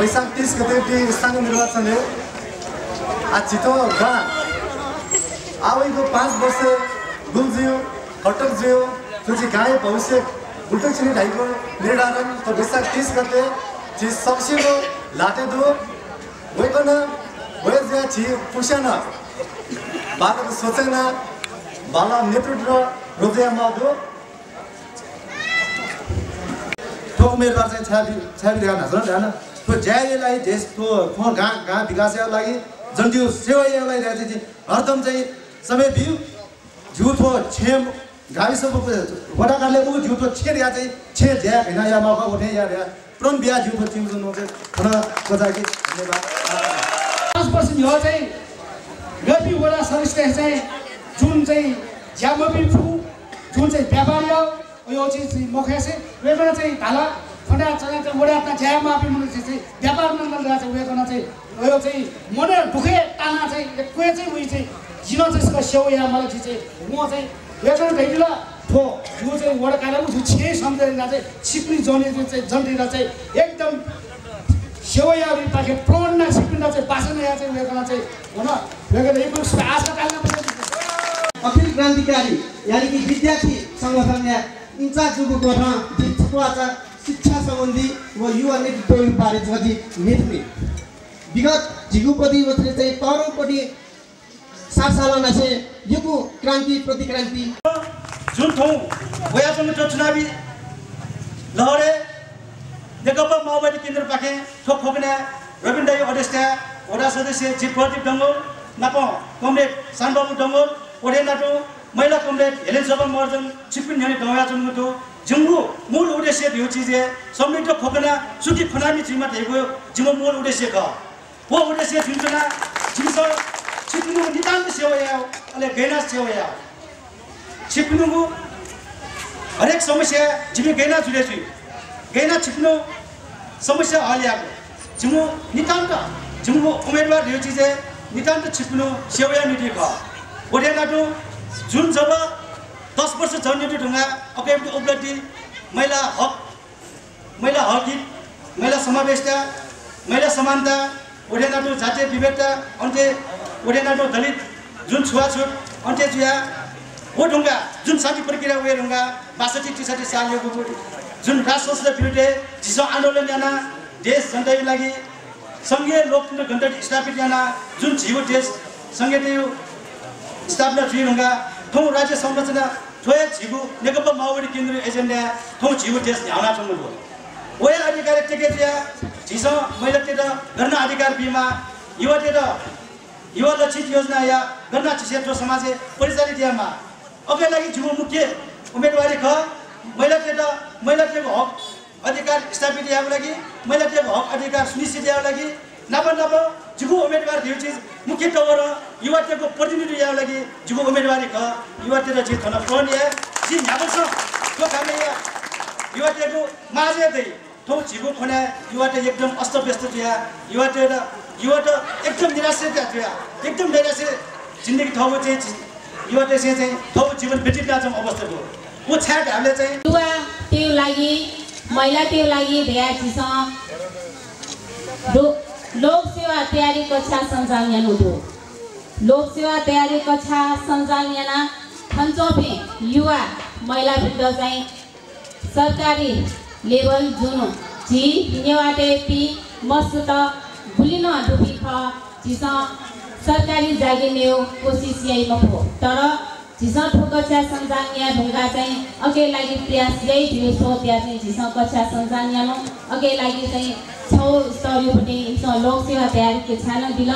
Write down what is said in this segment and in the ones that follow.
वैशाख तिस गते स्थानीय निर्वाचन है आज छिटो गा आवेको पाँच वर्ष गुल्जियो खटकजियो जो चाहिँ गाय भविष्य उल्टो छिनी ढाइको निर्धारण तो वैशाख तिस गते छि सबसेको लाटे दो वैकन वैज्या छि पुसेन बालको सोचेन बाला नेतृत्व रोजया माधो तो उम्मेदवार चाहिँ छापी छापिरहेको हुनुहुन्छ होइन त्यो ज्यालेलाई देश त्यो गाउँ गाउँ विकासको लागि जनजीव लागि चाहिँ हरदम चाहिँ समय बिउ झुठो छेम गाविसको वडाकारले ऊ झुठो छेड या चाहिँ छे झ्या होइन या मौका उठे या ऱ्या पुरन बिहा झुठो चिम्सुनु चाहिँ खन खोजाकी धन्यवाद। पाँच वर्ष यो चाहिँ गपी वडा सदस्य चाहिँ जुन चाहिँ ज्यामपी फु जुन चाहिँ व्यापारी हो यो चाहिँ चाहिँ वेगन चाहिँ धाला फंडा चला चाहिँ वडा ता ज्यामा पनि मुनि चाहिँ व्यापार रहेछ वेगन चाहिँ यो चाहिँ मन ढुके ताना चाहिँ कोही चाहिँ उयो चाहिँ जिनो चाहिँ यसको सेउ या मलाई चाहिँ म चाहिँ वेगन गइदिल थो यो चाहिँ वडा काले उ छे सम्झेर चाहिँ छिप्नी जने चाहिँ जन्टेर चाहिँ एकदम सेवयावरी पाखे प्रोन्ना सिपिन्दा चाहिँ बासन या चाहिँ वेगन चाहिँ हुन एक आशा अखिल क्रान्तिकारी यानि कि विद्यार्थी सङ्गठन या इन्चार्ज जुगु गठन शिक्षा सम्बन्धी व युवा नेतृत्वबारे जति मेट्ने विगत झिगुपट्टि मात्रै चाहिँ तरुपट्टि सालना चाहिँ यो क्रान्ति प्रतिक्रान्ति। जुन ठाउँ भइहाल्छ त्यो चुनावी लहरे नेकपा माओवादी केन्द्र पाखे थोक खोक्ने रविन्द्र दाई अध्यक्ष वडा सदस्य जी प्रदीप डङ्गोल नाप कमरेड सानबाबु डङ्गोल ओडे नाटो महिला कमरेड हेलेन सभा मर्जन चिपिन ह्याने डौया चुङ्गु उद्देश्य थियो चिज समृद्ध खोकना सुकी फनामी चिमा थियो जिम्बु मूल उद्देश्य ख वो उद्देश्य जुन जिम्स छिप्नु नितान्त सेवा या अले गैना सेवा या छिप्नुको हरेक समस्या जिम्मे गैना जुले छु गैना छिप्नु समस्या हल्याएको जिम्मु नितान्त जिम्मु उम्मेदवार यो चिज नितान्त छिप्नु सेवा नीति ख ओढे नाटो जुन जब दस वर्ष जन्य ढुङ्गा अकेबी उपलब्धि महिला हक महिला हक हित महिला समावेशता महिला समानता ओढे नाटो जातीय विविधता अन्त्य ओढे नाटो दलित जुन छुवाछुट अन्त्य जुया हो ढुङ्गा जुन शान्ति प्रक्रिया उयो ढुङ्गा बासठी त्रिसठी साल यो जुन राष्ट्र विरुद्ध चिसो आन्दोलन याना देश जनताको लागि सङ्घीय लोकतन्त्र गणतन्त्र स्थापित याना जुन झिउ देश सङ्घीय स्थापना जुन ढुङ्गा थौ राज्य संरचना थोया झिगु नेकपा माओवादी केन्द्रीय एजेन्डा थौ झिगु देश ध्याउना छन् भयो ओया अधिकार टेके थिया झिस महिला तेर गर्न अधिकार बिमा युवा तेर युवा लक्षित योजना या गर्न क्षेत्र समाज परिचालित यामा अघि लागि झिगु मुख्य उम्मेदवारी ख महिला तेर महिला तेको हक अधिकार स्थापित याको लागि महिला तेको हक अधिकार सुनिश्चित याको लागि नब नब जिगु उम्मेदवार थियो चिज मुख्य टवर युवाको प्रतिनिधि याको लागि जिगु उम्मेदवारी ख युवातिर जे थन फ्रन्ट या जे न्याबो छ त्यो कामले या युवाको माझे दै थो झिगु खने युवाटे एकदम अस्तव्यस्त थियो। युवाटे युवा त एकदम निराश थियो। एकदम निराश जिन्दगी ठाउँमा चाहिँ युवाटे चाहिँ ठाउँ जीवन व्यतीत नाचौँ अवस्था थियो ऊ छ्याट हामीले चाहिँ युवा त्यो लागि महिला त्यो लागि धेरै लोक सेवा तयारी कक्षा सञ्चालन हुँदो लोक सेवा तयारी कक्षा सञ्चालन थन्चोपे युवा महिला वृद्ध चाहिँ सरकारी लेभल जुन। झी नेवाटे पी मस्त भुलिन डुबी ख झिस सरकारी जागिर नेउ कोसिस यही हो तर झिस ठो कक्षा सञ्चालन ढुङ्गा चाहिँ अघि लागि प्रयास यही थियो सो त्यहाँ चाहिँ कक्षा सञ्चालन अघि लागि चाहिँ छौ स्तरीयपट्टि लोक सेवा तयारी के छान दिल।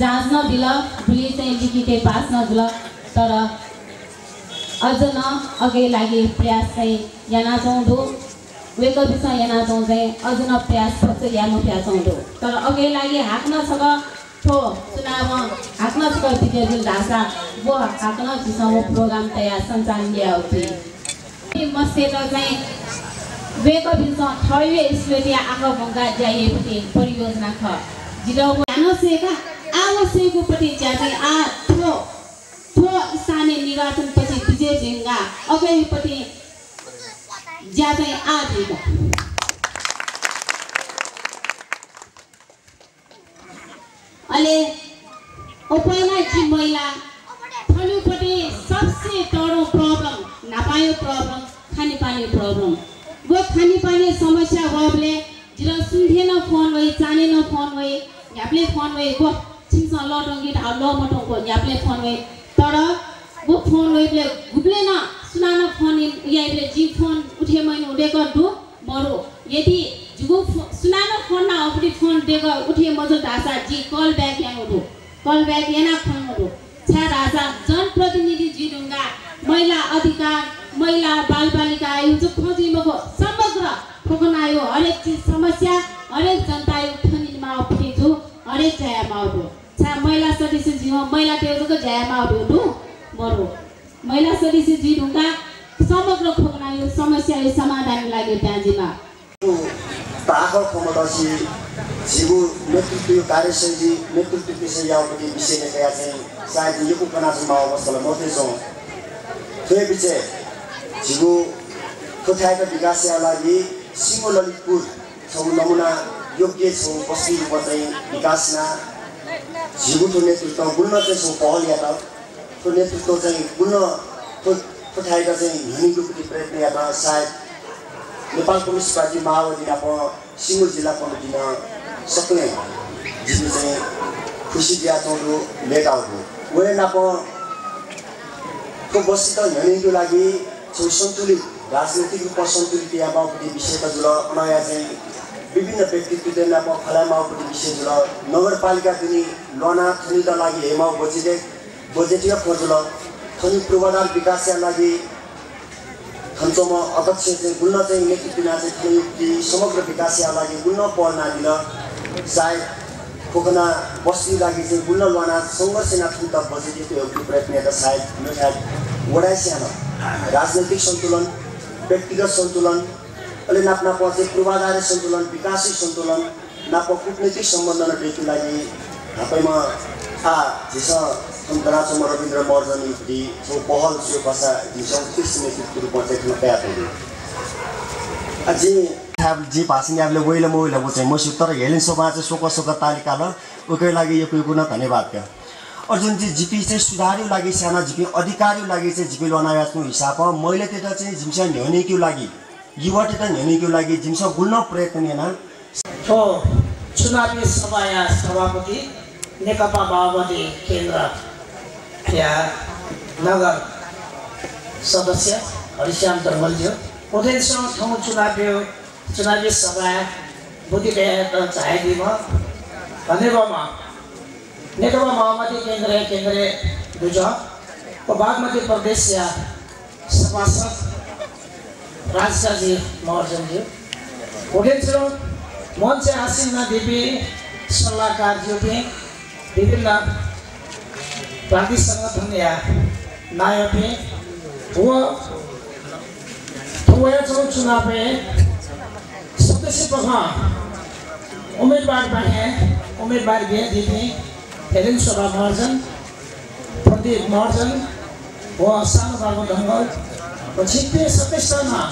जाँच न दिल भुलि चाहिँ लिखिते पास न दिल। तर अझ न अघि लागि प्रयास चाहिँ यहाँ वेको विषय यहाँ चाहिँ अझ न प्रयास सक्छ या म प्यास चाउँदो तर अघि लागि हाक्न छ ठो चुनाव हाक्न विजय दिल ढासा वो हाक्न छिसँग प्रोग्राम तयार सञ्चालन ल्याउँथे मस्तेर चाहिँ वेकभिन्स ठये स्मृति आकभङ्गा ज्याएपट्टि परियोजना ख जिलाउको आनसेका आवश्यकपट्टि ज्यापे आ थो थो स्थानीय निर्वाचनपछि विजय झिङ्गा अगाडिपट्टि ज्यापे आ ढिका अहिले उपयोगी महिला थलुपट्टि सबसे टाढो प्रब्लम नपायो प्रब्लम खानेपानी प्रब्लम वो खानेपानी समस्या वबले जिरो सुन्थेन फोन वही चानेन फोन वही ह्याप्ले फोन वही गो छिमसँग लटङ्गी ढाउ ल मटौँको ह्याप्ले फोन वही। तर वो फोन वहीले घुप्ले न सुनान फोन याइले जी फोन उठे मैंने उठेको डु मरो। यदि जुगो सुनानो फोन ना अपनी फोन देगा उठे मजो ढासा जी कॉल बैक यहाँ उठो कॉल बैक यहाँ फोन उठो छा ढासा जनप्रतिनिधि जिडुङ्गा महिला अधिकार महिला बालबालिका आयोग जो खोजिमको समग्र ठोकन आयो हरेक चिज समस्या हरेक जनता आयोग थनिमा उठे छु। हरेक जयामा उठो छा महिला सदस्य जीव महिला देउको जयामा उठो मरो। महिला सदस्य जिडुङ्गा समग्र ठोकन आयो समस्या समाधान लाग्यो त्याँजीमा ताकत क्षमताशी झिगु नेतृत्व कार्यशैली नेतृत्व विषय यावपट्टि विषयले चाहिँ सायद यो उपन्यासमा अवस्थालाई मात्रै छौँ त्यो पछि झिगु कोठायका विकासका लागि सिङ्गो ललितपुर छौँ नमुना योग्य छौँ बस्ती चाहिँ विकासमा झिगुको नेतृत्व गुल्न चाहिँ छौँ पहल या त त्यो नेतृत्व चाहिँ गुल्न कोठाएका चाहिँ हिँडीको प्रयत्न या त सायद नेपाल कम्युनिस्ट पार्टी माओवादी आप सिङ्गो जिल्ला कमिटीमा सक्ने जिम्मे चाहिँ खुसी दिया चौधो नेताहरू उयो नाप को बस्ती त हिँड्नेको लागि छौ सन्तुलित राजनैतिक रूपमा सन्तुलित या माओपट्टि विषयका जुल नयाँ चाहिँ विभिन्न व्यक्तित्व नाप खला माओपट्टि विषय जुल नगरपालिका दिने लना थनिका लागि हेमाउ बजेटे बजेटिया खोजुल थनी पूर्वाधार विकासका लागि खन्चोमा अध्यक्ष चाहिँ गुल्न चाहिँ नेतृत्व चाहिँ समग्र विकासका लागि गुल्न पढ नादिन सायद खोकना लागि चाहिँ गुल्न लना सङ्घर्ष नाथुन त बजेटी त्यो एउटा प्रयत्न त सायद हुन सायद वडा सानो राजनैतिक सन्तुलन व्यक्तिगत सन्तुलन अहिले नाप नाप चाहिँ पूर्वाधार सन्तुलन विकासिक सन्तुलन नाप कुटनैतिक सम्बन्ध व्यक्ति लागि हापैमा आ झिस सन्तराचमा रविन्द्र मर्जन युक्ति छौ पहल जो भाषा झिसौँ कृष्ण नेतृत्व रूपमा चाहिँ ठुलो तयार हुँदै जे जे भाषण हामीले वहिले मोहिले चाहिँ मसु तर हेलिन सोमा चाहिँ सोक सोक तालिका ल उकै लागि यो कुरो धन्यवाद क्या अर्जुन चाहिँ जिपी चाहिँ सुधार्यो लागि साना जिपी अधिकारीको लागि चाहिँ जिपी लनायातको हिसाबमा मैले त्यता चाहिँ जिम्सा न्याउनेको लागि युवा त्यता न्याउनेको लागि जिम्सा गुल्न प्रयत्न होइन चुनावी सभा या सभापति नेकपा माओवादी केन्द्र या नगर सदस्य हरिश्याम दर्मलज्यू उदयसँग ठाउँ चुनावी चुनावी सभा बुद्धिगया चाहेदीमा धन्यवादमा नेकपा माओवादी केन्द्र केन्द्र दुज। और बागमती प्रदेश या सभासद राजशाजी महर्जनज्यू उदयसँग मन से आसिना देवी सल्लाहकारज्यू भी विभिन्न प्रान्तिक सङ्गठन या नायक भी वो वयाचौँ चुनाव में पखा उम्मीदवार बने उम्मीदवार भी दीदी हेरेन शोभा महर्जन प्रदीप महर्जन वो सानो बाबु ढङ्गल र छिप्पे सदस्यमा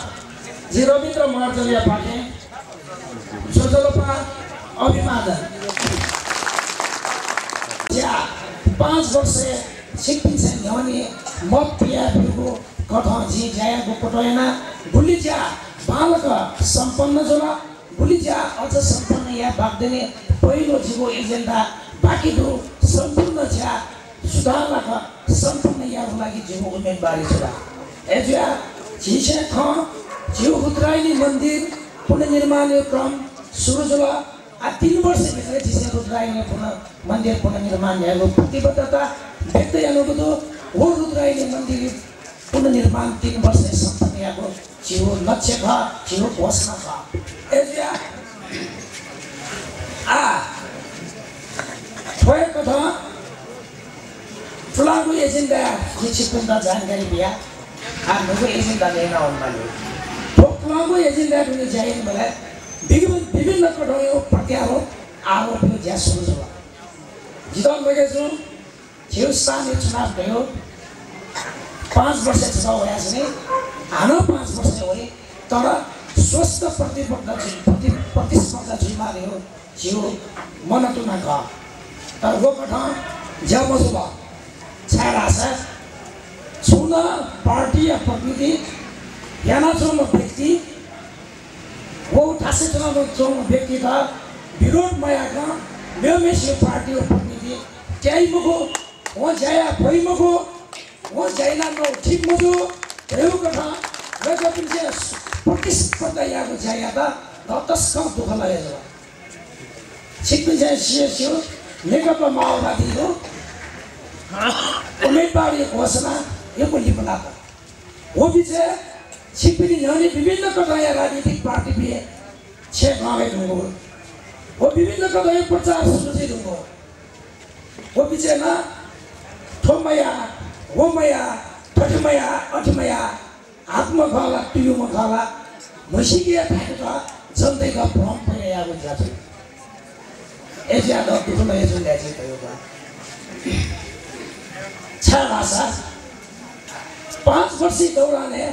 जे रविन्द्र या पाटे जोजलोपा अभिवादन। ज्या पाँच वर्ष सिक्किन्छ न्याउने मत पिया कठ गुलिच्या बालक सम्पन्न जोला गुलिच्या अझ सम्पन्न या बाग्दिने पहिलो जीवो एजेन्डा बाँकी दो सम्पूर्ण छ्या सुधारका सम्पूर्ण याको लागि जीवो उम्मेदवारी छोरा एजुया झिसे ख जीव उत्राइने मन्दिर पुनर्निर्माण क्रम सुरु जोला आ तिन वर्षभित्र झिसे रुद्राइने पुनः मन्दिर पुनर्निर्माण याको प्रतिबद्धता व्यक्त यानुको हो रुद्राइने मन्दिर पुनर्निर्माण तिन वर्ष याको जीव लक्ष्य ख जीव घोषणा ख आ ठोएको छ ठुलाको एजेन्डा निश्चित जानकारी बिहा हाम्रो एजेन्डा लिएर आउनु ठुलाको एजेन्डा पनि जाइन मलाई विभिन्न विभिन्न कठोर प्रत्यारोप आरोप यो ज्या सुरु छ जिताउनु भएको छु छेउ स्थानीय चुनाव भयो पाँच वर्ष चुनाव भएछ भने हाम्रो पाँच वर्ष हो तर स्वस्थ प्रतिबद्ध प्रति प्रतिस्पर्धा जुम्मा थियो जिउ मनतुमा ग तर वो कठ ज्यामसुबा छायारासा सुन पार्टी या प्रतिनिधि याना चौन व्यक्ति वो ठासे चुनाव चौन व्यक्ति था विरोध मायाका मेरो मेसियो पार्टी हो त्याइ मगो वो जाया भइ मगो वो जाइना ठिक मगो त्यो कथा र जति चाहिँ प्रतिस्पर्धा यहाँको जाया त र तस्कम दुःख लागेको सिएसियो नेकपा माओवादी हो उम्मेदवारी घोषणा यो बनाता वो विषय छिपिनी ल्याउने विभिन्न कटाया राजनीतिक पार्टी भी छे गाँव ढुङ्गो वो विभिन्न कटाया प्रचार सुझे ढुङ्गो वो विषयमा ठोमया होमया ठठमया अठमया टियुमा गला भइसकिया थाकेर जनतैका भ्रम परेया हुन्छ चाहिँ यसो याद ठुलो यसो ल्याएको थियो छ भाषा। पाँच वर्ष दौराने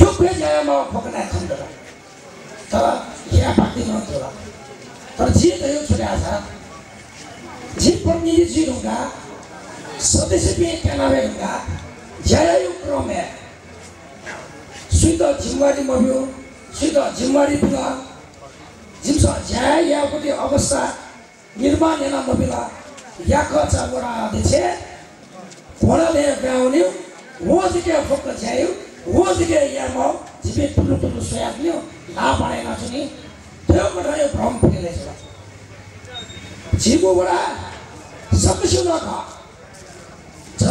यो जायामा खोक्ने खण्ड तर तर जे त यो छुट्या छ जी ढुङ्गा सदस्य पनि केनावे ढुङ्गा ज्याया यो क्रम। है शुद्ध जिम्मेवारी मभ्यो शुद्ध जिम्मेवारी बिना जिम्स ज्याया यापट्टि अवस्था निर्माण येना मबिला याक चागोरा अध्यक्ष घोडाले ब्याउने वो जग्गा फोक छ्यायो वो जग्गा यामा जिबे ठुलो ठुलो सोयाब्यो ला पाएन छुनि। त्यो कुरा यो भ्रम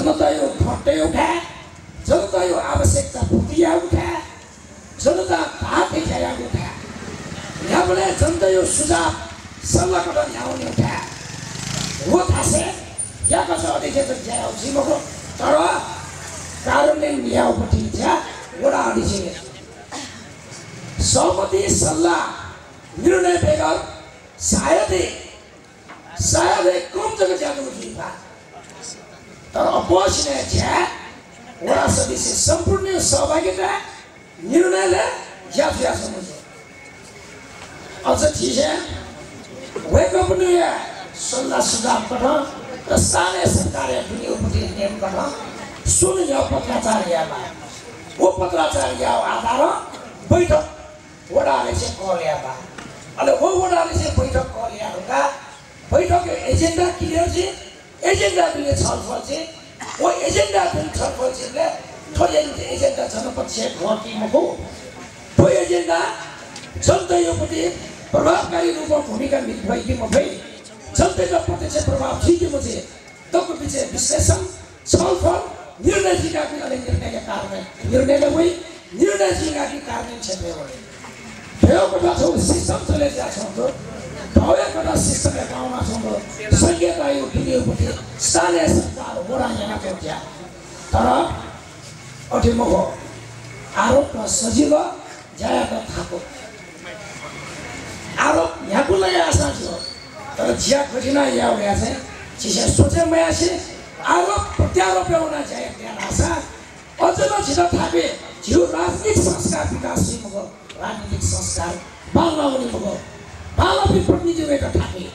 नखा जनता यो घटे उठा जनता यो आवश्यकता पुगिया उठा जनता भात खाया उठा। यहाँबाट जनता यो सुझाव सल्लाहबाट ल्याउने उठा। हो छ यहाँ कसो अध्यक्ष ज्याउ जिमको तर कार्यान्वयन ल्याउपट्टि ज्या वडा अध्यक्ष सहमति सल्लाह निर्णय बेगर सायदै सायदै कम जग्गा जानु जुइफा तर अपोजिने ज्या वडा सदस्य सम्पूर्ण सहभागिता निर्णयले ज्या ज्या समझ अझ ठिक है वेकअप पनि सल्लाह सुझाव गर्न र स्थानीय सरकार दुनियाँपट्टि नियम गर्न सुन यो पत्राचार्यमा वो पत्राचार्य आधार बैठक वडाले चाहिँ कल ल्याबा अनि वो वडाले चाहिँ बैठक कल ल्याएका बैठक एजेन्डा क्लियर चाहिँ एजेन्डा पनि छलफल चाहिँ वो एजेन्डा पनि छलफल चाहिँ थोरै एजेन्डा जनपक्ष घटीमको त्यो एजेन्डा जनतायोपट्टि प्रभावकारी रूपमा भूमिका भई जनताका प्रत्यक्ष प्रभाव चाहिँ तपाईँको विषय विश्लेषण छलफल निर्णय जिगाकी अनि निर्णयका कारण निर्णयले वही निर्णय जिगाकी कारण कथा छौँ सिस्टम चले जान्छौँ कथा सिस्टमले गाउँमा छौँ संहिता यो दुनियाँपट्टि स्थानीय सरकार वडा यहाँको त्यहाँ तर अठिमको आरोप सजिलो ज्यादा थाको आरोप यहाँको लागि आशा छ। तर ज्या कठिना या गया चाहिँ चिसे सोचे मैं से आरोप प्रत्यारोप होना चाहिए त्यहाँ आशा अझ न थापे जिउ राजनीतिक संस्कार विकास राजनीतिक संस्कार बालमा हुने मगो प्रतिनिधि भएर थापे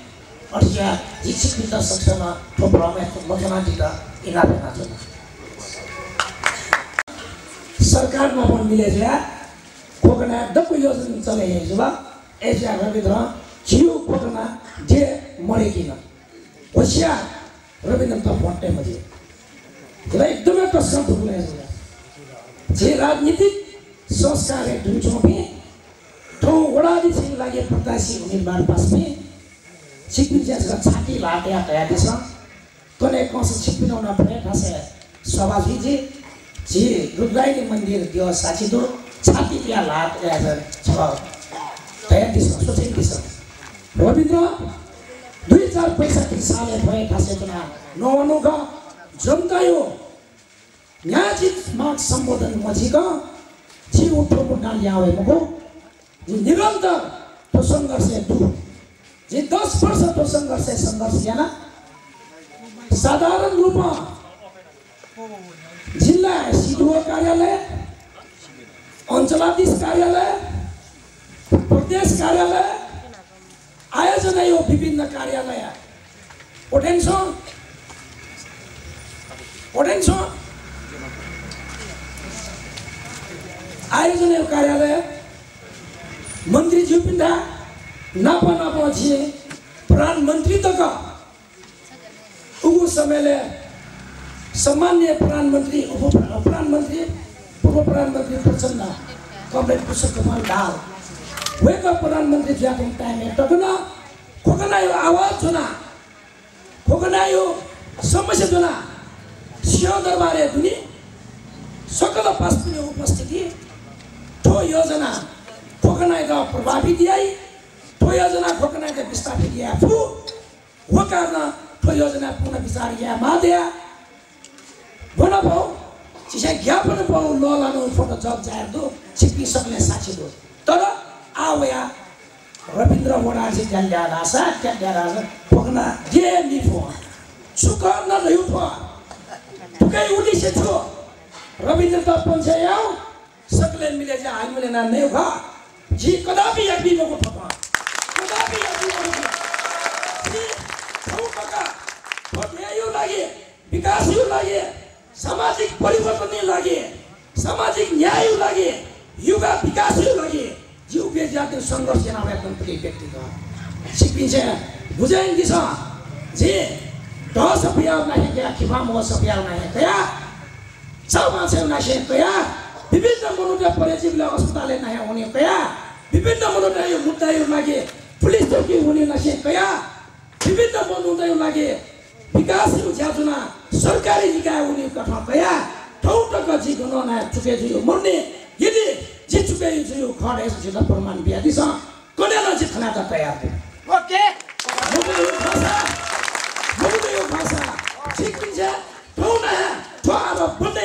अठिया शिक्षित विद्या संस्थामा थोप्रो मुख्यमन्त्री त इनाफे नाच्छ सरकारमा पनि मिलेछ या खोकना डब्बु योजना चले जुवा खोकना जे मरे रविन्द्र मध्ये एकदमै थुप्रै जे राजनीतिक संस्कार ढुङ्छौँ पनि ठाउँ वडाधीशको लागि प्रत्याशी उम्मेदवार पासमे सिक्किम ज्यासका छाती लाट्या तयारी छ। तने कौन छिपिनाउन परे खासे स्वाभाविक जी जी मन्दिर त्यो साची दो छाती त्यहाँ लाट छ। तयारी छ सोचेको छ रविन्द्र दुई चार पैँसठी साले भए खासे चुना नहुनुका जनता यो न्याजित माग सम्बोधन मझिका छि उठो मुट्टा ल्यावे मको निरन्तर तो सङ्घर्ष जे दस वर्ष तो सङ्घर्ष सङ्घर्ष याना साधारण रूपमा जिल्ला सिडुओ कार्यालय अञ्चलाधीश कार्यालय प्रदेश कार्यालय आयोजना यो विभिन्न कार्यालय Attention. Attention. आयोजना कार्यालय मन्त्रीज्यू पिण्डा नापा नापा छिए प्रधानमन्त्री तक उगु समयले सामान्य प्रधानमन्त्री उप प्रधानमन्त्री पूर्व प्रधानमन्त्री प्रचण्ड। कमरेड पुष्प कुमार दाल वेका प्रधानमन्त्री ज्याटिङ टाइम आवाज जुना। खोकनायो समस्या जुना। सिंह दरबारे दुनी सकल पास्पुने उपस्थिति। ठो योजना। प्रभावित दियाई ठो योजना खोकनायका विस्थापित दिया फु वो कारण ठो योजना पुनः विचार या माध्या भन भाउ चिसा ज्ञापन पाउ ललानु फोटो जब जाएर दो छिप्पी सक्ने साक्षी दो। तर आवया रविन्द्र मोडाजी त्यहाँ ल्याएर आशा त्यहाँ ल्याएर आशा पोख्न जे नि फो सुख न रह्यो फो ठुकै रविन्द्र त पन्छे आऊ। सकले मिले जा हामीले ना नै भा जी कदापि एक बिमको फपा कदापि एक बिमको जी ठाउँ पका भोट लागि विकास यो लागि सामाजिक परिवर्तन लागि सामाजिक न्याय लागि युवा विकास लागि। जीव जातीय सङ्घर्ष नाम एकदम प्रिय व्यक्तिगत सिकिन्छ बुझाइन दिस जे ढ सफिया नाही क्या खिफा म सफिया नाही क्या। सब मान्छे नासे क्या। विभिन्न मनुष्य परिजीवलाई अस्पतालले नाही हुने क्या। यो लागि पुलिस चौकी हुने नसे क्या? विभिन्न लागि विकास यो ज्याजुना सरकारी निकाय हुने कठा क्या? ठाउँ टक्क जी चुके मर्ने यदि जे चुके खड यसो प्रमाण चाहिँ खाना त तयार थियो ओके। यो भाषा मुगु यो भाषा सिकिन्छ ठाउँ ठो आरोप बन्दै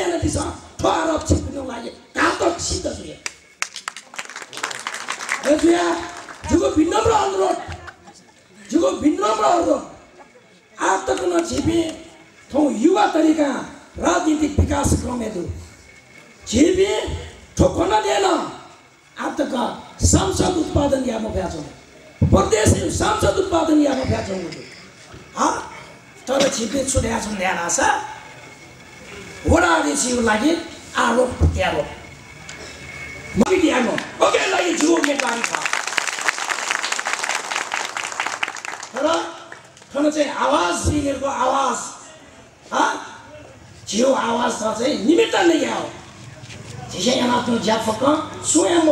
ठो आरोप छिप्पिनु लागि घातक सिद्ध जुए विनम्र अनुरोध जुगो विनम्र अनुरोध आज तक न छिपी ठो युवा तरिका राजनीतिक विकास क्रम हेतु छिपी ठोकन दिएन आज तक सांसद उत्पादन या म भ्याछौँ प्रदेश सांसद उत्पादन या म भ्याछौँ हाँ तर छिपी छुट्या छौँ ध्यान आशा वडा अध्यक्षको लागि आरोप प्रत्यारोप मगिदियानो ओके लागि जिउ उम्मेदवारी छ तर ठुलो चाहिँ आवाज दिनेहरूको आवाज जिउ आवाज त चाहिँ निमित्त नै हो त्यो ज्याफक स्वयं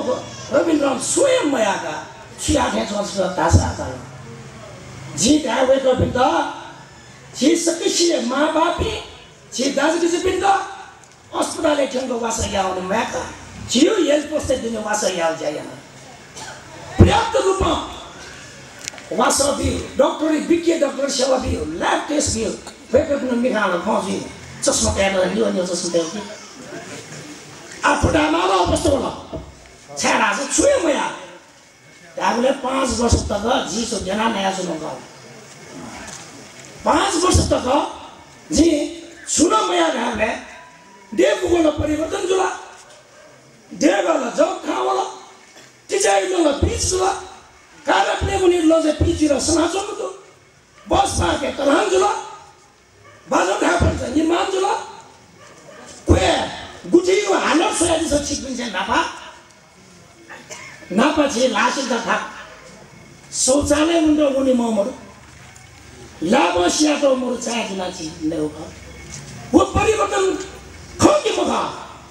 रविन्द्र स्वयं मयाका छियाखे चल्छ धासा त जी ढावेको बिन्द जी सकिसिए माँ बापी जी दाजुदिजु बिन्द अस्पताल ठेङ्गो वास याउने म्याका पर्याप्त रूपमा वास भी डॉक्टरी सेवा भी लैब टेस्ट भी वेकअप न मिखाल पहुंची चश्मा पहन लियो नि चश्मा पहन आ फुटामा र कस्तो होला छेडा चाहिँ छुए मया त्यागले पाँच वर्ष तक जी सोध्याना नयाँ सुनो गाउँ पाँच वर्ष तक जी सुन मया ढागले डे भूगोल परिवर्तन जुला डे गल जब खा होला टिचाइ लो बीच जुला कारकले उनी लजे पिचिर समाजो मुतो बस पाके तलान जुला बाजो ढा पर्छ निर्माण जुला कुए गुठीको हालत सोया छ छिक्पिन्छ नापा नापा छि लासिल त थाक शौचालय मुन्डो उनी ममहरू लाभ सियातो मुरु चाहे जुना छि लेउ ख वो परिवर्तन खकी मखा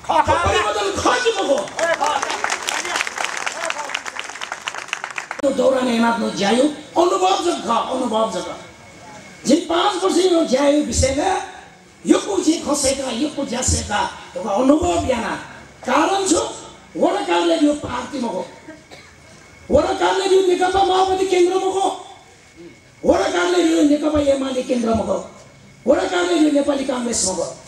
परिवर्तन खकी मखो दौरान हेमात्नु ज्यायो अनुभव जग ख अनुभव जग जे पाँच वर्ष यो ज्यायो विषयमा यो कुची खसेका यो कुच्या सेका एउटा अनुभव बिहान कारण छु कार्यालय यो पार्टीमा हो वडा कार्यालय यो नेकपा माओवादी केन्द्रमा हो कार्यालय यो नेकपा एमाले केन्द्रमा हो वडा कार्यालय यो नेपाली काङ्ग्रेसमा हो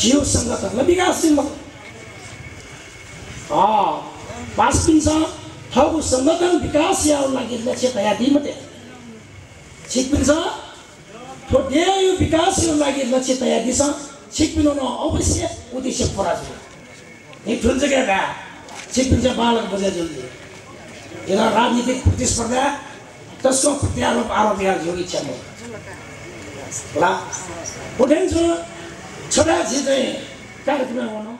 जिउ सङ्गठनलाई विकास पास पिन्छ ठाउँको सङ्गठन विकास याको लागि लक्ष्य तयार दिइ मात्रै। ठिक पिन्छ ठोटे यो विकासको लागि लक्ष्य तयार दिन्छ ठिक पिलाउन अवश्य उद्देश्य पुरा छ। यी ठुल्छ क्या भ्या ठिक पिन्छ बालक बजार जुल्दी यसलाई राजनीतिक प्रतिस्पर्धा त्यसको प्रत्यारोप आरोप यहाँ जो इच्छा म ल उठाइन्छ छोटा चाहिँ कार्यक्रम गर्नु